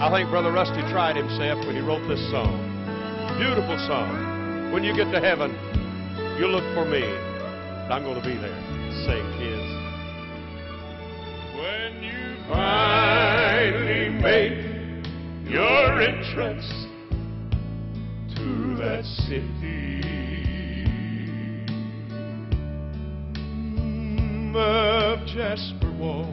I think Brother Rusty tried himself when he wrote this song. Beautiful song. When you get to heaven, you look for me. And I'm going to be there. Say his. When you finally make your entrance to that city mm, of Jasper Wall.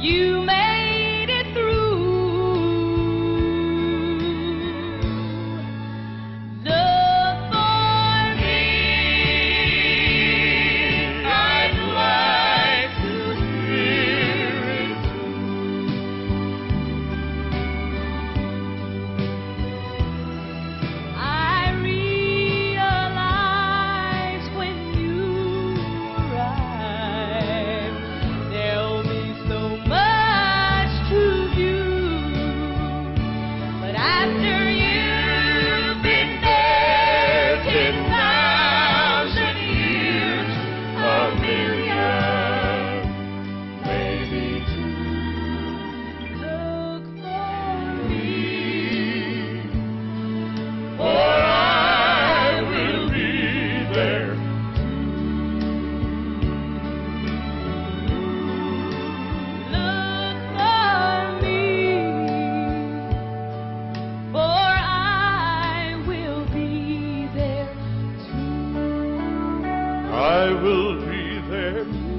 You may I will be there.